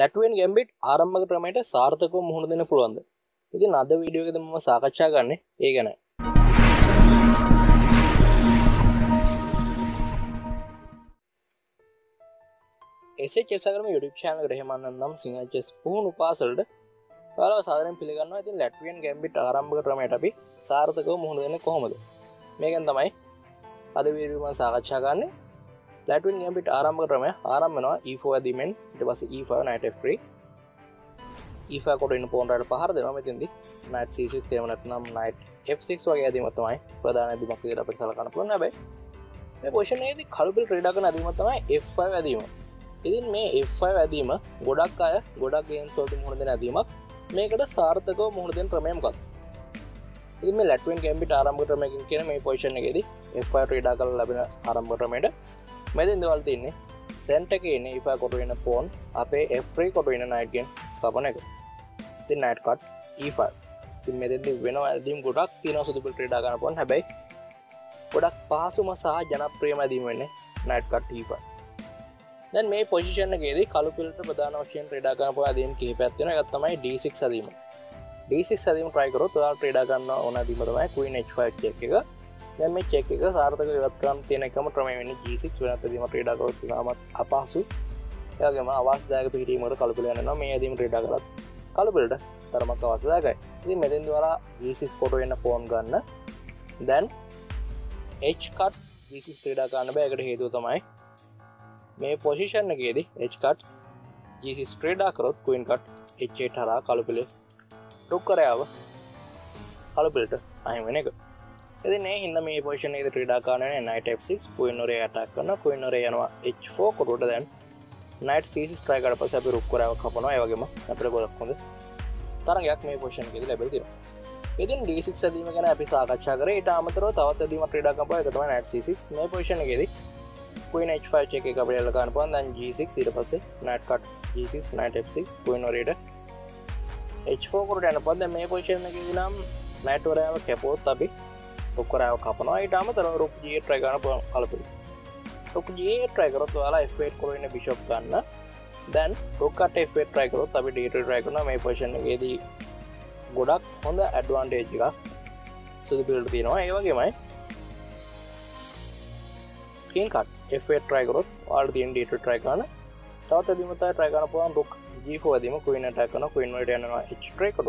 ලැටුවෙන් ගැම්බිට් ආරම්භක ක්‍රමයට සාර්ථකව මුහුණ දෙන්න පුළුවන්ද? ඉතින් අද වීඩියෝකද මම සාකච්ඡා ගන්න ඒ ගැන. එසේ චෙසකරම යුඩිප්ෂාන ග්‍රහමන්න නම් සිංහචෙස් පුහුණු පාසල්ට කාල සාදරෙන් පිළිගන්න ඉතින් ලැටවියන් ගැම්බිට් ආරම්භක ක්‍රමයට අපි සාර්ථකව මුහුණ දෙන්න කොහොමද? මේකැන් තමයි අද වීඩියෝම සාකච්ඡා ගන්නේ ලැටවින් ගැම්පිට ආරම්භ ක්‍රමය ආරම්භනවා ඊෆෝ e ඇදීමෙන්. ඉට පස ඊ නයිට්‍රී ඊෆා කොට ඉන්න පෝන්රට පහර දෙනම තිදි නයිට සිසි සේමනත් නම් නයිට් F6 වගේ ඇදීමත්තමයි ප්‍රධාන ඇදීමක් අප සලකන පුළ නැබයි මේ පෝෂණයේද කල්පිල් ක්‍රඩක ඇදීමත්තමයි F5 ඇදීම ඉතින් මේ F5 ඇදීම ගොඩක් අය ගොඩක් ගෙන් සෝතු මුහුණ ඇදීමක්. මේකට සාර්ථකව මුහුණදෙන් ක්‍රමයම්කත් ඉම ලැටුවෙන් කැම්පිට ආරම්භ ක්‍රමකින් කියන මේ පෝෂණයේද F5 ්‍රඩා කල ලබෙන ආරම්භ ක්‍රමයට මෙතින් දෙවල් තින්නේ සැන්ටක එන්න ඉපා කොටුවෙන පෝන් අපේ එෆ්‍රී කොටුවෙන නයිටගෙන් කපන එක. ති නයිට්කට් ඊෆා ති මෙතෙදි වෙන ඇදීම් ගොඩක් තින සුදුපල් ක්‍රඩා ගන පොන් හැබයි ගොඩක් පහසුම සහ ජනප්‍රියම ඇදීම වෙන්නේ නයිට්කට් ඊෆා e දැන් මේ පොසිෂන්ගේද කලුපිල්ට ප්‍රධාන වශයෙන් ක්‍රඩාගනප අදීම් කිහ පැත්තින ගත්තමයි ඩසික් සදීම ඩසික් සදීම ට්‍රයිකරොත් ලා ක්‍රඩාගන්න ඕන දීමතමයි කුයි ් එක. දැම මේ චෙක් එක සාර්ථක ඉවත්කම් තියෙනකම ක්‍රමවෙනි ජීසික් වෙනතදීම ක්‍රඩාකරොත් නමත් අපහසු. යගේම අවස්දායක පිටීමට කලපිලයන්න මේ ඇදීම ක්‍රඩා කරත් කලපිල්ට තරමක් අවසදාකයි ඉති මෙතින් දවලා ජීසිස් කොට එන්න පෝන් ගන්න. දැන් එච්කට් ජීසිස් ක්‍රඩාකාන්න බෑකට හේතු තමයි මේ පොසිෂන්නගේද එච්කට් ජීසිස් ක්‍රඩා කරොත් කුයින්කට් එච්චේට හරා කලපිලේ ටොක්කරයාව කලපිල්ට අහිමෙන එක. එති නේ. හිද මේ පෝෂණය ක්‍රඩාකාන නයිට පුයින්නොරේ අටක් කන්න කුයින්නොර යනවා H4 කොටට දැන්. නයිට සිස් ට්‍රයිකට පස අපි රුක්කරව කපනවා. ඒවගේම අපට ගොඩක් හොඳ තරගයක් මේ පෝෂණ කෙද ලැබෙතිර ඉතින් ඩිසික් සදීම ගැන අපි සාකච්ඡා කර. ට අමතර තවත් දීම ක්‍රඩාකප එකටම නට මේ පෝෂණගෙද පුයි H5 එක අපට ලකාන පන් දන් G6 ඉට පස්සේ නට්කට G6 9 පුයිනොරට H4 කොට යන පොද මේ පෝෂණ නම් නයිටවරයාව කැපෝත් අපි රුක්කරාව කපනවා. ඊට අමතර රුක් ජී ට්‍රයිගන කලපි රුක් ජී ට්‍රයිකරොත් වාලා එෆේට් කොරන්න බිශප් ගන්න. දැන් රුක්කට එෆේට ට්‍රයිකරොත් අපි ඩීට ට්‍රයිකන මේ පෝෂණගේදී ගොඩක් හොඳ ඇඩ්වාන්ටේජ් එක සුදු පිල්ට තියෙනවා. ඒවගේමයි කට එෆේ ට්‍රයිකරොත් ආල් තින් ඩීට ට්‍රයිකාන තවත් දිමතා ට්‍රයිකන පුුවන් රුක් ජීෝ දීම kuiන ටැකන kuiන්වට යනවා ට්‍රයිකට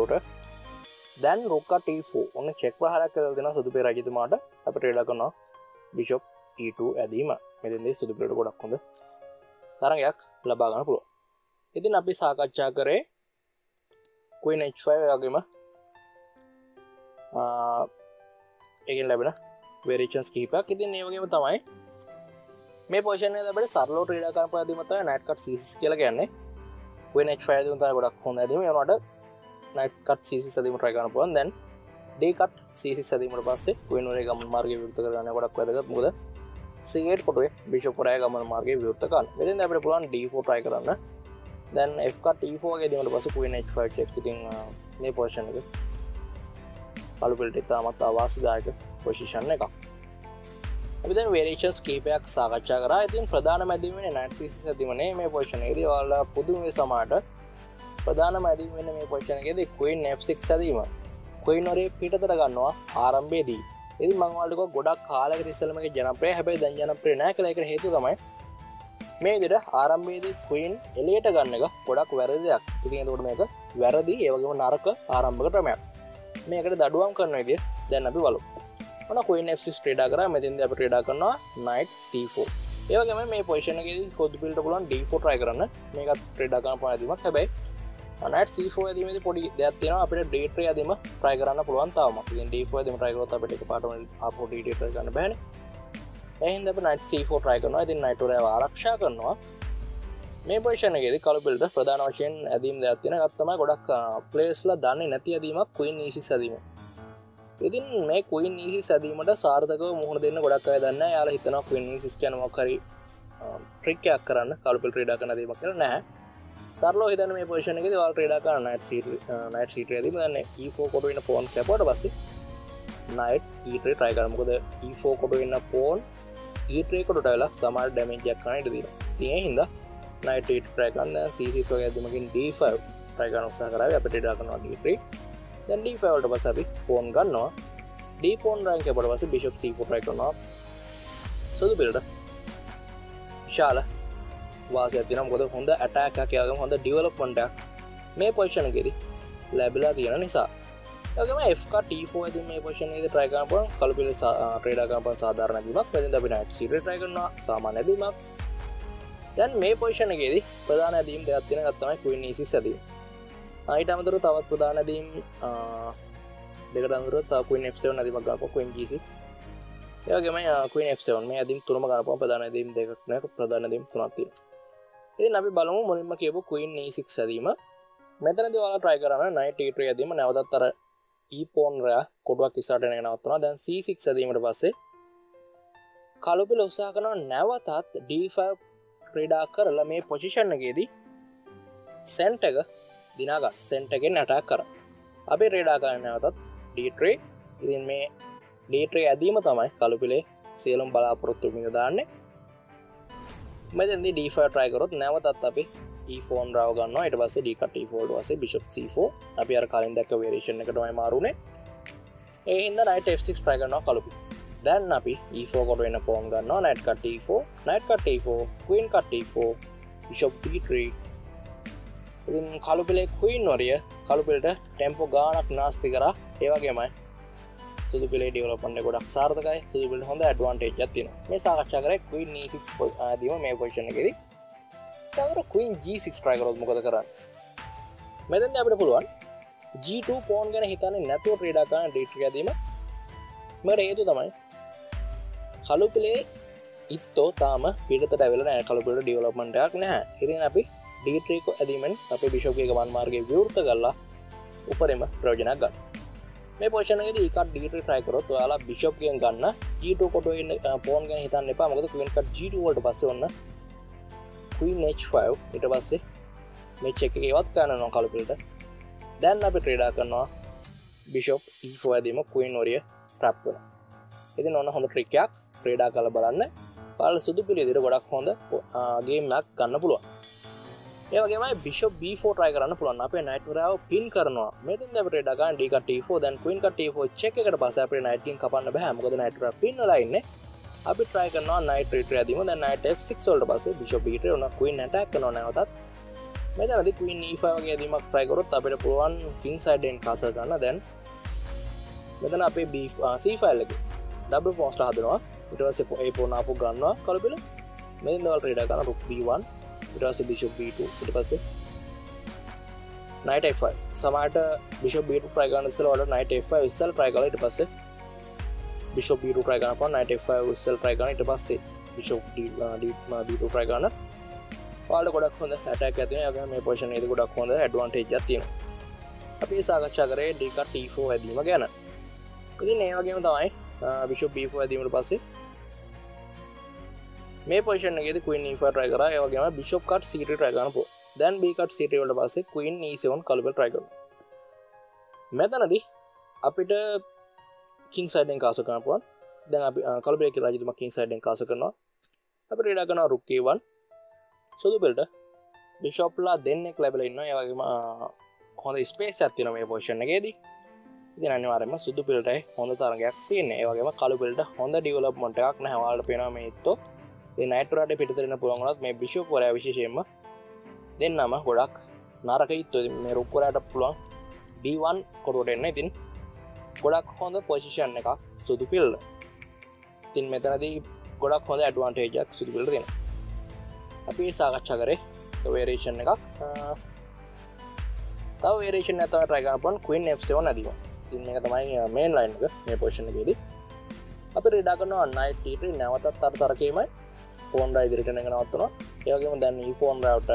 දැන් රොක්ක ටෝ ඔන්න චෙක් හරක් කර දෙෙන සුදුපේ රජතුමාට. අපට එඩ කන්නවා බිෂප් ඊට ඇදීම. මෙදදේ සුදුපිට ගොඩක් හොඳ තරගයක් ලබාගන්න පුළුව ඉතින් අපි සාකච්ඡා කරේ කුයි වගේම ඒගෙන් ලැබෙන වේරේචන්ස් කීපයක් ඉතින් ඒවගේම තමයි මේ පෝෂණය දබට සරලෝ ්‍රඩාකාර පාදීමත නට්කට සිස් කියල කියන්නේ. කුයි තා ගොඩක් හොඳ ඇදීම. යනට නයිට්කට් සිසි සදීම ට්‍රයිකන පුුවන් දැන් ඩේකට් සිසි සදීමට පස්සේ වෙනුවේ ගම මාර්ග විෘත කරන ගොඩක් වැදගත්. මුද සේට කොටේ බිෂපොරය ගමන මාර්ග විෘතකන් වෙද අපට පුලන් ඩෝ ට්‍රයි කරන්න. දැන් එකට ඊෝගේ දීමට පස පුුව ් ති මේ පෝෂණ එක පලුපිල්ට ඉතාමත් අවාසිදායක පොෂිෂන්න එක විද වේරේෂස් කීපයක් සාකච්ඡා කර. ඉතින් ප්‍රධාන මැදිවෙන නයිට්සි සතිමනේ මේ පෝෂණයේද වාලා පුදුමේ සමාට ප්‍රධාන මැදින් වෙන මේ පොච්චනගෙද කුයින් F6 සදීම කොයි නොරේ පිටතර ගන්නවා ආරම්භේදී එදි මංවාලක ගොඩක් කාලක රිස්සලමක ජනප්‍රය හැබයි දැන් ජනප්‍රය නෑ කළෙක හේතු තමයි මේ දිර ආරම්භේදී කුයින් එලියට ගන්නක ගොඩක් වැරදි දෙයක්. ඉතින් තොට මේක වැරදි ඒවගේම නරක ආරම්භක ක්‍රමයක්. මේකට දඩුවම් කරන විදිය දැන් අපි බලු න කොයින් F6 ට්‍රේඩා කර මෙතින්ද අප ට්‍රේඩා කරනවා නයිට් C4 ඒවගේම මේ පොෂණගේ හොද පිල්ට පුලන් ඩ4 ට්‍රයි කරන්න. මේකත් ට්‍රේඩාකන පනදීමක් හැබයි අනට සීෝ ඇදීම පොඩි දෙයක්ත්තින අපට ඩේට්‍ර අදම ප්‍රයි කරන්න පුළුවන් තාම ඩ ම ප්‍රයිකරොත් අපට පාට අප ඩට ගන්න බෑන. එහින්ද නයිට සීෝ ට්‍රයි කරනවා. ඉතින් නයිටර ආරක්ෂා කරනවා. මේ පේෂණගේද කලපිල්ට ප්‍රධාන වශයෙන් ඇදීම් දෙයක්ත්තින ගත්තම ගොඩක් පලේස්ල දන්න නැති ඇදීමක් කුයින් නිසි සදීම ඉතින් මේ කුයින් නිසි සදීමට සාර්ථක මුහුණ දෙන්න ගොඩක් අය දන්න යාලා හිතන කුයින් සිස්කනමක්කරි ට්‍රික්කයක් කරන්න කලපිල් ්‍රඩා කන දීමක් කර නෑ සරලෝ හිතන මේ පේෂණක වල් ක්‍රඩා නයිට නයිට සිට ඇති දන්න? ඒෝ කොටන්න පෝන් කැපට පස්සේ නයිට් ඊට ට්‍රයි කරමකොද ඒෝ කොට වෙන්න පෝන් ඊටේ කොටටලා සමල් ඩැමේජයක් කනට දීර තිය හිද නයිට ට්‍රයිකන්න සිසිසෝ ඇදමකින් D5 ට්‍රයිකන උත්සා කරව. අපට ඩාකනවා D3 දැන් D5ට පස අපි පෝන් ගන්නවා. ඩීපෝන් රංක පට පස බිෂප් සීප ට්‍රයි කරනවා. සුදු පිල්ට විශාල වාස ඇතින ගොද හොඳ ඇටෑක කියයාගම හොඳ ඩිවලප්මටක් මේ පොෂණගෙරි ලැබිලා තියෙන නිසා. ම ටෝ ඇති මේ පෝෂණ ට්‍රයිකාප කලපිල ට්‍රේඩාකාප සාධාරණ දීමක් පැති අපිට සිට ට්‍රයි කරනවා. සාමාන ඇදීමක් දැන් මේ පෝෂණගේදී ප්‍රධාන ඇදීම් දෙයක්ත්තින ගත්තමයි කුයි නිසි ඇදී අයිට අමතුරු තවත් ප්‍රධානදීම් දෙකට අඳුර කුයි නෙක්ව නදිමගාප කුන් ජිසි ඒගේම කුයි නෙක්වන් මේ ඇදීම් තුරම ගනප ප්‍රධානදීම් දෙකක්නක ප්‍රධානදීම් තුනත්තිය ඒ අපි බලමු මුලින්ම කියපු කුයින් නීසික් සැදීම මෙතන දවා ට්‍රයි කරන නයිටේට්‍රිය ඇදීම. නැවතත්තර ඊපෝන්රයා කොඩුවක් කිසාටන නවත්තුනා දැන් සීසික් සැදීමට පස්සේ කලුපිල උත්සා කනවා නැවතත් ඩ5 ක්‍රඩා කරලා මේ පොචිෂන්නගේදී සැන්ටක දිනාග සෙන්ටගෙන් නැටක් කර. අපි රේඩා කරන්න නැවතත් ඩීට්‍රේ ඉතින් මේ ඩේට්‍රේ ඇදීම තමයි කලුපිලේ සියලුම් බලාපොරොත්තු මිඳ දාන්නේ. මෙතදි ඩීෆ ට්‍රයිකරොත් නැවතත් අපි ෆෝන් රාව ගන්න ට පස ඩිකට ෆෝල්ඩ වස බිෂප් සෝ අපි අර කලින් දැක්ක වේරේෂණ එකටමයි මාරුණේ ඒහින්ද නයිට F6 ප්‍රයිගන්න කලුපි දැන් අපි e ඊෆෝ කොට වෙන පෝන් ගන්න නයිට් කටෝ නයිට් කටෝ කන් කටෝ බිෂප් ටී ඉතින් කලුපිලේ කුයින් නොරිය කලුපිලට ටෙම්පෝ ගානක් නාස්ති කර. ඒවගේමයි සුදු පිලේ ඩියවලපන්න ගොඩක් සාර්ථකයි. සුදුපිල් හොඳ ඇඩවන්ටේජ් ඇතින මේ සාකච්ඡා කර කුයි නීසික් දීම මේ පොෂණකෙදී තවර කුයින් G6 ට්‍රයිකරොත් මොකද කරන්න? මෙතැන් අපට පුළුවන් G2 පෝන් ගැන හිතන නැතුව ක්‍රඩාකාන ඩේට්‍රියදීම මට හේතු තමයි කලුපිලේ ඉත්තෝ තාම පිට ඇවල නෑ කලුපට ඩියවලපමටයක් නෑ ඉරින් අපි ඩීට්‍රීකෝ ඇදීමෙන් අප බිශෝකයක වන්මාර්ගය විවෘත කරලා උපරෙම ප්‍රෝජනක් ගන්න. මේ පෝෂණයද එකක් ඩීට ට්‍රයිකරොත් යාලා බිශප්ගෙන් ගන්න ජීට කොට පෝන් ගැන හිතන්න එපා. මොකද කට ජීටවලට පස්ස ඔන්න හ5 ඉට පස්සේ මෙච් එක ඒවත් කරන නො කලපිට දැන් අපි ක්‍රේඩා කරනවා බිෂප් ඊෝ ඇදීම කුයින් නොරිය ප්‍රප්වන ඉති ඔන්න හොඳ ට්‍රිකයක් ක්‍රේඩා කල බලන්න. පල සුදු පිළිදිර ගොඩක් හොඳ ගේමක් ගන්න පුළුවන්. ඒවගේම බිෂප් බෝ ට්‍රයි කරන්න පුළන් අපේ නයිටරාව පින් කරනවා. මෙතින් දැට ඩගන් ඩිකට දැන් කයින් කට චෙකට පස අප නයිටන් කපන්න බැහමකද නයිටර පින්නලයින්න අපි ට්‍රයි කරනවා නයිට දීම. නයිට ක් ොල්ට පස බිෂපීට න කුයි නැටක් න නැවතත්. මෙතනද කුයින් ඒෆගේ දීමක් ප්‍රයිකරොත් අපට පුළුවන් කින් සයිඩෙන් කාස ගන්න. දැන් මෙතන අපේ බීෆයිල්ලක ඩබ පෝස්ට හදනවා. ඉටවස ඒ පෝනාපු ගන්නවා. කලපිල මෙ දවල් ්‍රඩ ගන්න රුක් බීවන් ඉටස බිෂප් බීට ඉට පස්සේ නයිට සමට බිෂ බීට ප්‍රයිගන්නසල වල නයිට විස්සල් ප්‍රයිගලට පස්සේ බිෂප බීට ප්‍රයිගනප නයිට විස්සල් ප්‍රයිගනට පස්සේ බිෂප් බීට ප්‍රයිගන්න පාල ගොඩක් හොඳ හැටක් ඇතින යග මේ පෝෂණ ද ගොඩක් හොඳ ඇඩවන්ටේ ජතින අපි සාකච්ඡා කරේ ඩික ටෝ ඇදීම ගැන. ඉති ඒවගේම තමයි බිෂප් බීෝ ඇදීමට පස්සේ මේ පෝෂණගේ කුයින් ෆටරයි කර. ඒවගේම බිෂප් කට් සිට රගනපු දැන් බිකට සිටවලට පස්සේ කුයින් ඒසවන් කලබල් රයිකර මෙතනදී අපිට කින් සයිඩෙන් කාස කරනපුුවන් දැන් අපි කලබේක රජතුම කින් සයිඩෙන් කාස කරනවා. අප රඩා කන රුක්කේවන් සුදු පෙල්ට බිෂොප්ලා දෙන්නෙක් ලැබල ඉන්න ඒවගේම හොඳ ස්පේස් ඇත්තින මේ පෝෂණගේදී ඉතින් අනිවාරම සුදු පිල්ටයි හොඳ තරගයක් තියන්නේ ඒවගේම කලු පිල්ට හොඳ ඩිවලප්මටක් නැවාලට පෙනම ඉත්තෝ නයිටරට පිටතරෙන පුළන්ගලත් මේ බිෂෝපොර විශේෂයෙන්ම දෙන්නම ගොඩක් නරක ඉත්තු මේ රුක්කොරට පුළුවන් ඩවන් කොටට එන්න. ඉතින් ගොඩක් හොඳ පොසිෂන් එකක් සුදු පිල්ල තින් මෙතනදී ගොඩක් හොඳ ඇඩවන්ටේජක් සුදු පිල්ල දෙෙන අපි සාකච්ඡා කරේ වේරේෂන් එකක්. තව වේරේෂන් ඇතව ට්‍රයිගපන් කුවන් F7 නදීම තින් එක තමයි මේන් ලයින් එක මේ පෝෂණකේදී අප රඩා කරනවා අන්නයිට නැවතත් අර තරකීමයි ෆෝන් ඉදිරිට එක නවත්තුන ඒගේම දැන් ෆෝන් රවට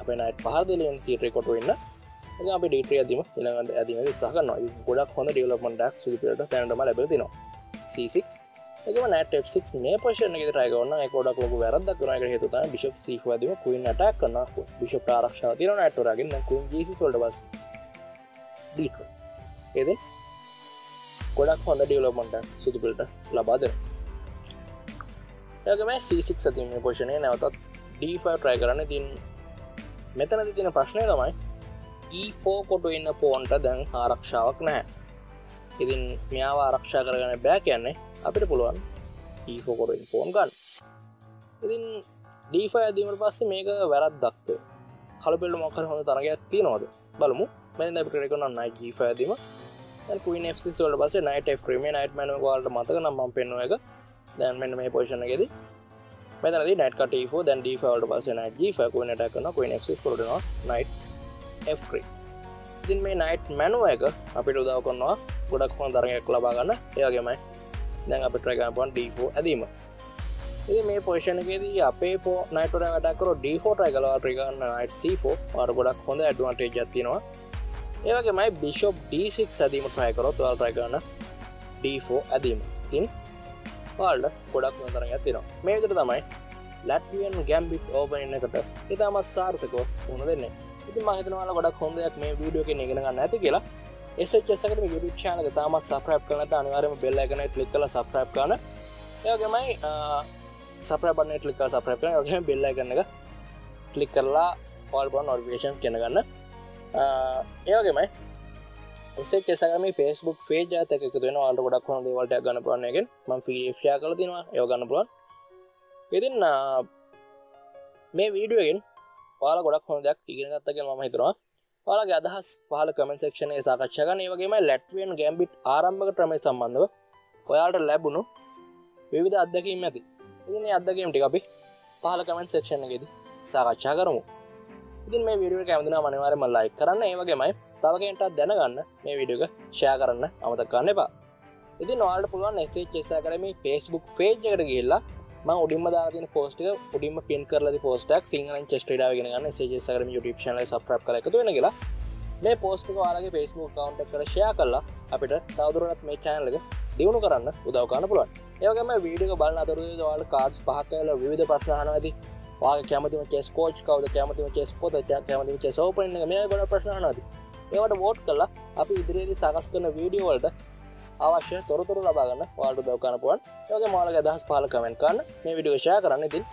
අප නයිට පහදලියෙන් සිටේ කොට වෙන්න. අප ඩේට්‍රිය ඇදීම ඉළඟට ඇදීම සහකන්න ගොඩක් හොඳ ඩියලපමටක් සුපිට තැනටම ලැබතිනවා C6 එකම නට මේ පශන රයගන්න කොඩක් ලොක වැරදක් කනක හතුත බිෂප් සීවදම කුයින් ටක් කන්න බිෂප් ආරක්ෂා තින නටරගන්න කුන් ජසි සොල්ට බස් ඩීට ඒද ගොඩක් හොඳ ඩියලොමන්ට සුදුපිල්ට ලබාදෙන ඒකම සීසික් සතිම පෝෂණය නැවතත් ඩ5 ට්‍රයි කරන්න. තින් මෙතනති තින ප්‍රශ්නය තමයි e ඊෆෝ කොටු ඉන්න පෝන්ට දැන් ආරක්ෂාවක් නැහැ. ඉතින් මෙයාව ආරක්ෂා කරගන්න බෑ කියන්නේ අපිට පුළුවන් ඊෆෝ කොටුවෙන් ෆෝන් ගන්න. ඉතින් ඩීෆ ඇදීමට පස්සේ මේක වැරත් දක්ත කලපෙල්ල මොකර හොඳ තරගයක් තියෙනවාද? බලමු. මෙ අපිට රෙකන නයි ජීෆ ඇදීම. කුයින් ෆ්සිවලට පස නයිට ්‍රම නයිට මන වාලට මතක නම් පෙන්නුව එක දැන් මෙන්න මේ පෝෂණගෙද මෙතනද නට දැන් ඩීෆවලට පස ජීෆ කුයිනට කන කුයින් ොටනවා නයිට් F3 ඉතින් මේ නයිට් මැනුව එක අපිට උදාව කොන්නවා ගොඩක් හොන් දරගයක් ලබාගන්න ඒගේමයි දැන් අප ට්‍රගපන් ඩීපෝ ඇදීම. ඉති මේ පෝෂණකේදී අපේ පෝ නයිටර වැඩකර ඩීෆෝ ට්‍රයි කලවා ට්‍රිගන්න නයිට සෝ අර ගොඩක් හොඳ ඇඩුවන්ටේ ජත්තිනවා ඒවගේමයි බිෂෝප් D6 ඇදීම ට්‍රයකරොත් වල් ට්‍රයිගන්න ඩීෆෝ ඇදීම. තින් පාල්ඩ ගොඩක් නොතරග ඇතිනවා මේකට තමයි ලටවියන් ගැම්බිට් ඕපන එකට ඉතාමත් සාර්ථකෝ උුණ දෙන්නේ. ඉති මහිතනවාල ගොඩක් හොඳයක් මේ වීඩියෝ එක ඉගෙන ගන්න ඇති කියලා. එසචසකට YouTube චානක තාමත් සප්‍රප් කන අනිවාරම බෙල්ලගන ලික් කල සප්‍රප් කන ඒගේමයි සප්‍රබන්න ලික සප්‍රප් කන යගේ බෙල්ල ගන්න එක කලික් කරලා පල්බන් නොටිකේන්ස් කෙනගන්න ඒවගේමයි එසේ කෙසගම පේස්බුක් ේ ජාතක තුන අට ගොඩක් හොඳ වලට ගන්න පුරන්නගෙන් ම ෆිලිෂා කල තිනවා යෝගන්න පුලන් ඉතින් මේ වීඩුවගෙන් පාල ගොඩක් හොඳ දෙයක් ඉගෙනගත්තක ම හිතනවා. පාලගේ අදහස් පහල කමෙන් සක්ෂණය සාකච්ඡගන ඒවගේම ලැට්වියන් ගැම්බිට් ආරම්භක ක්‍රමය සම්බන්ධව ඔයාට ලැබුණු විවිධ අදකීම ඇති. ඉදින අදකීමටි අපි පහල කමෙන්ට සක්ෂණගෙද සාකච්ඡා කරමු. ඉතින් මේ විඩිය කැමතින මනිවාරම ලයි කරන්න. ඒවගේමයි තවකෙන්ටත් දැනගන්න මේ විඩියක ෂයා කරන්න අමතකන්න එපා. ඉතින් නොවාට පුළුවන් එසේ චෙසා කරම පේස්බුක් ෆේජ්කට ගිල්ලා ම උඩිම දාතින පෝස්ටක උඩිම පින් කරල පෝස්ටක් සිංහල චෙස්ටඩාගෙන සේජසරම YouTube ශල සප්‍රප් කල එකතු වෙන කියලා. මේ පෝස්ටික වාලගේ පේස්බුක් කවන්ට කර ෂයා කරලා අපිට තවදුරනත් මේ චෑනලක දියුණු කරන්න උදවකාන්න පුළුවන්. ඒකම වීඩික බල අතර වාල කාඩ් පහකල විධ ප්‍රශ්නහනවද වාගේ කැමතිම චෙස් කෝච් කවද? කැමතිම චෙස් පොත? කැමතිම චෙසෝපන මේ ගොඩ ප්‍රශ්නහනද ඒවට වෝට් කලා අපි ඉදිරියේදී සකස් කරන වීඩියෝවල්ට අවශ්‍ය තොරතුරු ලබාගන්න වාට දවකාන පුවන් යගේ මාලක දහස් පාල කමෙන්ට කන්න මේ විඩියෝ ෂය කරන්න. ඉතින්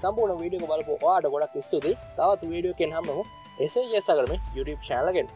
සම්පූර්ණ වීඩියෝ බලපු වාට ගොඩක් ස්තුති තවත් වීඩියෝ කෙන් හම්මු එසේ ජෙසා කරම YouTube ශාලගෙන්